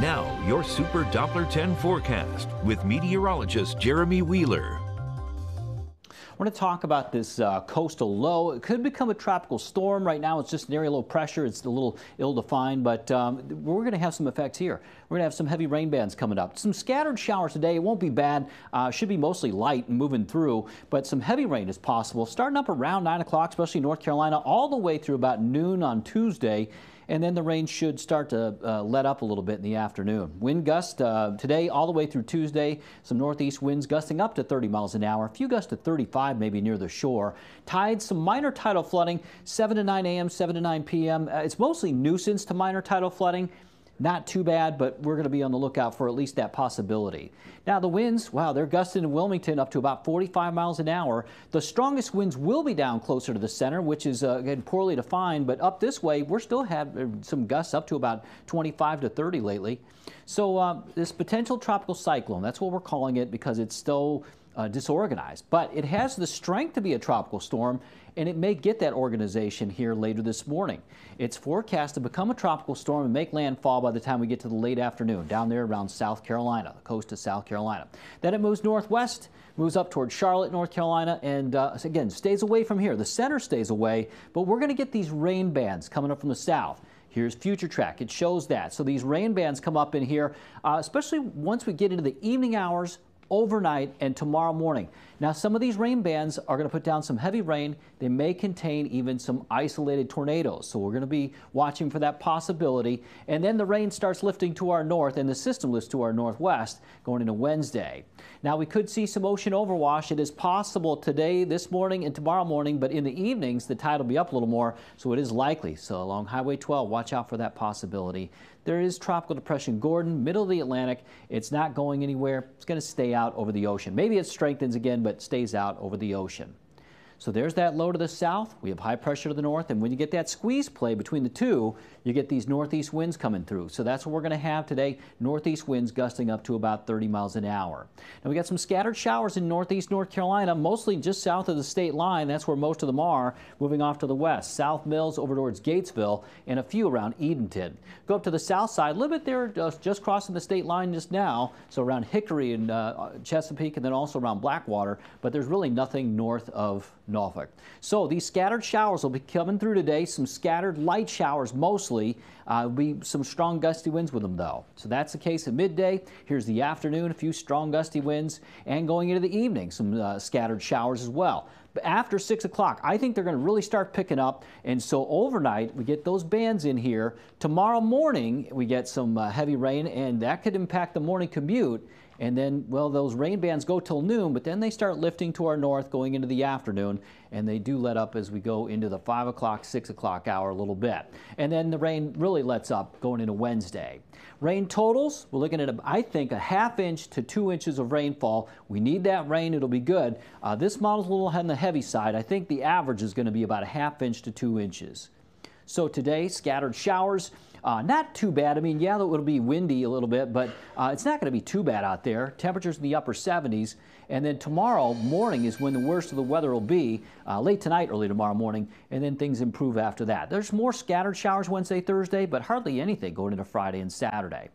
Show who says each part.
Speaker 1: Now, your Super Doppler 10 forecast with meteorologist Jeremy Wheeler.
Speaker 2: I want to talk about this uh, coastal low. It could become a tropical storm. Right now, it's just an area low pressure. It's a little ill-defined, but um, we're going to have some effects here. We're going to have some heavy rain bands coming up. Some scattered showers today. It won't be bad. Uh, should be mostly light and moving through, but some heavy rain is possible. Starting up around 9 o'clock, especially North Carolina, all the way through about noon on Tuesday and then the rain should start to uh, let up a little bit in the afternoon. Wind gust uh, today all the way through Tuesday. Some northeast winds gusting up to 30 miles an hour. A few gusts to 35 maybe near the shore. Tides, some minor tidal flooding, 7 to 9 a.m., 7 to 9 p.m. Uh, it's mostly nuisance to minor tidal flooding. Not too bad, but we're going to be on the lookout for at least that possibility. Now, the winds, wow, they're gusting in Wilmington up to about 45 miles an hour. The strongest winds will be down closer to the center, which is, uh, again, poorly defined, but up this way, we're still have uh, some gusts up to about 25 to 30 lately. So, uh, this potential tropical cyclone, that's what we're calling it because it's still uh, disorganized. But it has the strength to be a tropical storm, and it may get that organization here later this morning. It's forecast to become a tropical storm and make landfall by the time we get to the late afternoon, down there around South Carolina, the coast of South Carolina. Then it moves northwest, moves up toward Charlotte, North Carolina, and uh, again, stays away from here. The center stays away, but we're going to get these rain bands coming up from the south. Here's Future Track. It shows that. So these rain bands come up in here, uh, especially once we get into the evening hours overnight and tomorrow morning. Now, some of these rain bands are going to put down some heavy rain. They may contain even some isolated tornadoes. So we're going to be watching for that possibility. And then the rain starts lifting to our north and the system lifts to our northwest going into Wednesday. Now, we could see some ocean overwash. It is possible today, this morning, and tomorrow morning, but in the evenings, the tide will be up a little more, so it is likely. So along Highway 12, watch out for that possibility. There is Tropical Depression Gordon, middle of the Atlantic. It's not going anywhere. It's going to stay out over the ocean. Maybe it strengthens again, but stays out over the ocean. So there's that low to the south. We have high pressure to the north. And when you get that squeeze play between the two, you get these northeast winds coming through. So that's what we're going to have today. Northeast winds gusting up to about 30 miles an hour. Now we got some scattered showers in northeast North Carolina, mostly just south of the state line. That's where most of them are. Moving off to the west, South Mills over towards Gatesville, and a few around Edenton. Go up to the south side, a little bit there, just, crossing the state line just now. So around Hickory and uh, Chesapeake, and then also around Blackwater. But there's really nothing north of Norfolk. So these scattered showers will be coming through today. Some scattered light showers mostly. Uh, be some strong gusty winds with them though. So that's the case at midday. Here's the afternoon, a few strong gusty winds, and going into the evening, some uh, scattered showers as well. But after 6 o'clock, I think they're going to really start picking up. And so overnight, we get those bands in here. Tomorrow morning, we get some uh, heavy rain, and that could impact the morning commute. And then, well, those rain bands go till noon, but then they start lifting to our north going into the afternoon, and they do let up as we go into the 5 o'clock, 6 o'clock hour a little bit. And then the rain really lets up going into Wednesday. Rain totals, we're looking at, I think, a half inch to two inches of rainfall. We need that rain, it'll be good. Uh, this model's a little on the heavy side. I think the average is going to be about a half inch to two inches. So today, scattered showers. Uh, not too bad. I mean, yeah, it'll be windy a little bit, but uh, it's not going to be too bad out there. Temperatures in the upper 70s. And then tomorrow morning is when the worst of the weather will be, uh, late tonight, early tomorrow morning, and then things improve after that. There's more scattered showers Wednesday, Thursday, but hardly anything going into Friday and Saturday.